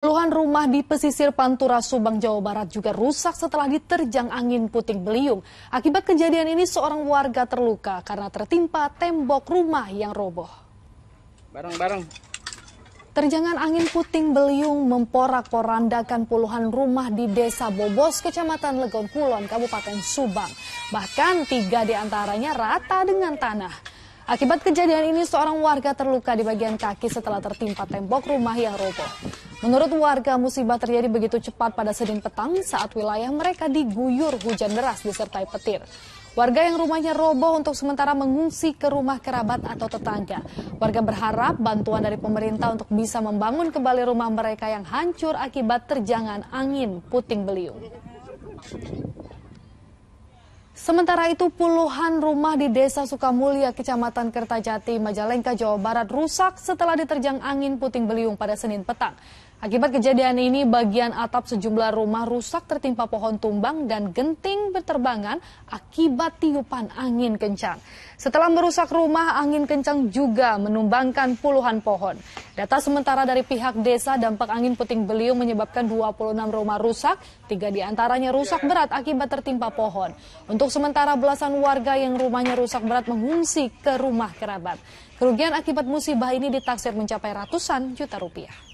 Puluhan rumah di pesisir Pantura, Subang, Jawa Barat juga rusak setelah diterjang angin puting beliung. Akibat kejadian ini seorang warga terluka karena tertimpa tembok rumah yang roboh. Bareng-bareng. Terjangan angin puting beliung memporak-porandakan puluhan rumah di Desa Bobos, Kecamatan Legon Kulon, Kabupaten Subang. Bahkan tiga di antaranya rata dengan tanah. Akibat kejadian ini, seorang warga terluka di bagian kaki setelah tertimpa tembok rumah yang roboh. Menurut warga, musibah terjadi begitu cepat pada Senin petang saat wilayah mereka diguyur hujan deras disertai petir. Warga yang rumahnya roboh untuk sementara mengungsi ke rumah kerabat atau tetangga. Warga berharap bantuan dari pemerintah untuk bisa membangun kembali rumah mereka yang hancur akibat terjangan angin puting beliung. Sementara itu puluhan rumah di Desa Sukamulya, Kecamatan Kertajati, Majalengka, Jawa Barat rusak setelah diterjang angin puting beliung pada Senin petang. Akibat kejadian ini, bagian atap sejumlah rumah rusak tertimpa pohon tumbang dan genting berterbangan akibat tiupan angin kencang. Setelah merusak rumah, angin kencang juga menumbangkan puluhan pohon. Data sementara dari pihak desa, dampak angin puting beliung menyebabkan 26 rumah rusak, tiga di antaranya rusak berat akibat tertimpa pohon. Untuk sementara, belasan warga yang rumahnya rusak berat mengungsi ke rumah kerabat. Kerugian akibat musibah ini ditaksir mencapai ratusan juta rupiah.